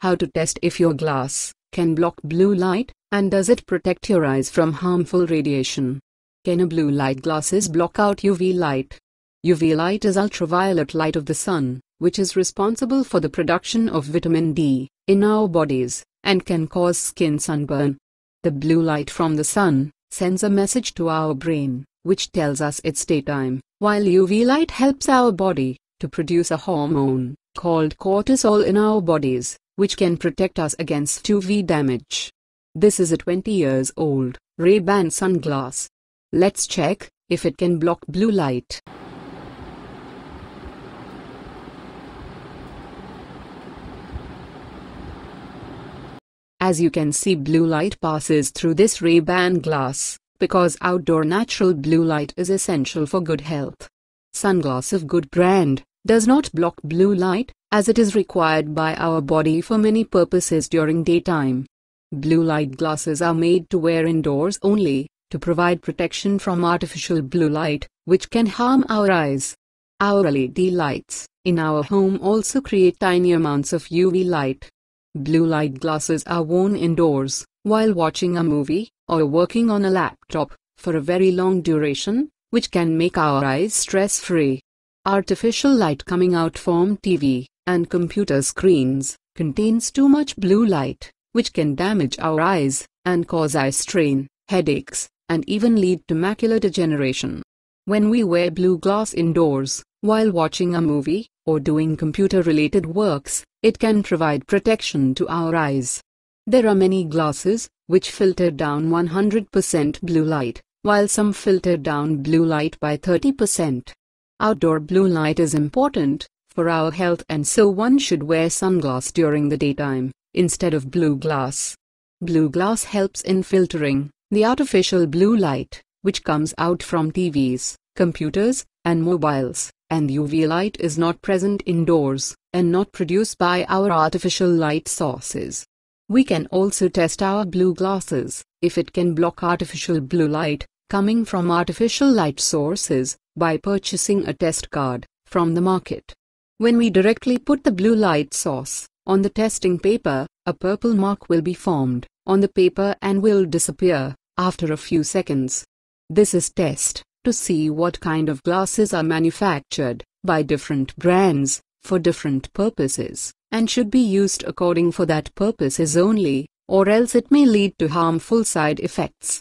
How to test if your glass can block blue light, and does it protect your eyes from harmful radiation? Can a blue light glasses block out UV light? UV light is ultraviolet light of the sun, which is responsible for the production of vitamin D in our bodies and can cause skin sunburn. The blue light from the sun sends a message to our brain, which tells us it's daytime, while UV light helps our body to produce a hormone called cortisol in our bodies which can protect us against UV damage. This is a 20 years old Ray-Ban sunglass. Let's check if it can block blue light. As you can see blue light passes through this Ray-Ban glass, because outdoor natural blue light is essential for good health. Sunglass of good brand does not block blue light, as it is required by our body for many purposes during daytime. Blue light glasses are made to wear indoors only, to provide protection from artificial blue light, which can harm our eyes. Our LED lights in our home also create tiny amounts of UV light. Blue light glasses are worn indoors, while watching a movie, or working on a laptop, for a very long duration, which can make our eyes stress free. Artificial light coming out from TV and computer screens contains too much blue light, which can damage our eyes and cause eye strain, headaches, and even lead to macular degeneration. When we wear blue glass indoors, while watching a movie or doing computer related works, it can provide protection to our eyes. There are many glasses which filter down 100% blue light, while some filter down blue light by 30%. Outdoor blue light is important for our health and so one should wear sunglasses during the daytime instead of blue glass. Blue glass helps in filtering the artificial blue light which comes out from TVs, computers, and mobiles, and UV light is not present indoors and not produced by our artificial light sources. We can also test our blue glasses if it can block artificial blue light coming from artificial light sources by purchasing a test card from the market. When we directly put the blue light source on the testing paper, a purple mark will be formed on the paper and will disappear after a few seconds. This is test to see what kind of glasses are manufactured by different brands for different purposes and should be used according for that purposes only or else it may lead to harmful side effects.